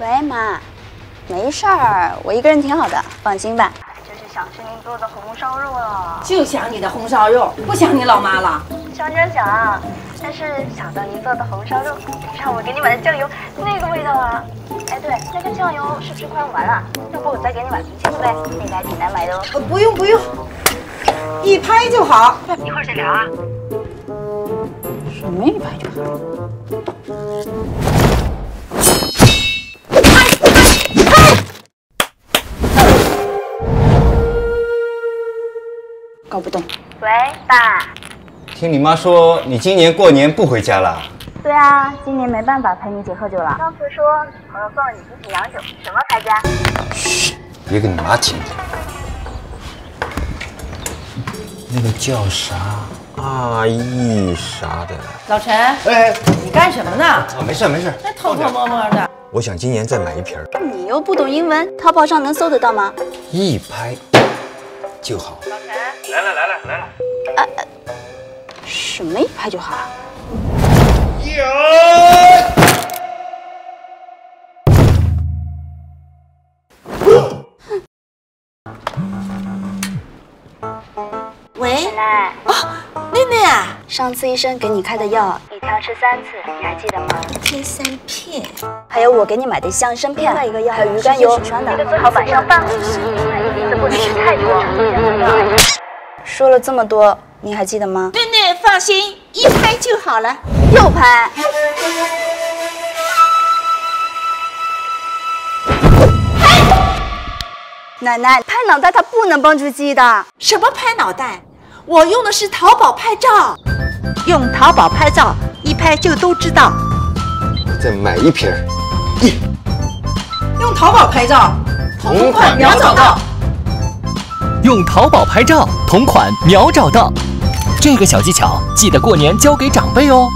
喂，妈，没事儿，我一个人挺好的，放心吧。就是想吃您做的红烧肉了，就想你的红烧肉，不想你老妈了。想想想啊，但是想到您做的红烧肉，让我给你买的酱油那个味道啊。哎，对，那个酱油是不是快用完了？要不我再给你买瓶新的呗，那个还挺难买的哦。呃，不用不用，一拍就好。一会儿再聊啊。什么一拍就好？搞不懂。喂，爸。听你妈说你今年过年不回家了？对啊，今年没办法陪你姐喝酒了。上次说朋友送了你几瓶洋酒，什么牌家？嘘，别给你妈听见。那个叫啥阿义啥的？老陈，哎，你干什么呢？啊，没事没事。那偷偷摸摸的。我想今年再买一瓶，你又不懂英文，淘宝上能搜得到吗？一拍就好。老陈来了来了来了！什么一拍就好啊？喂，奶奶，妹妹啊，上次医生给你开的药，一天吃三次，你还记得吗？一天三片。还有我给你买的香参片，另外一个药还有鱼肝油栓的记。得最好晚上饭后吃，一次不能吃太多。说了这么多，你还记得吗？妹妹放心，一拍就好了。又拍。奶奶，拍脑袋它不能帮助记忆的。什么拍脑袋？我用的是淘宝拍照，用淘宝拍照，一拍就都知道。再买一瓶儿，用淘宝拍照，同款秒找到。用淘宝拍照，同款秒找到。这个小技巧记得过年交给长辈哦。